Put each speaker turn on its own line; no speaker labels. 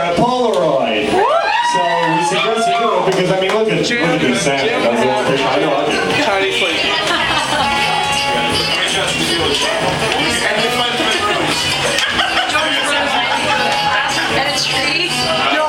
a Polaroid. So we suggest you do it because I mean, look at Jim, look at this sound.
Jim,
That's
what
I'm I know I.
Tiny flaky.
At a tree? No.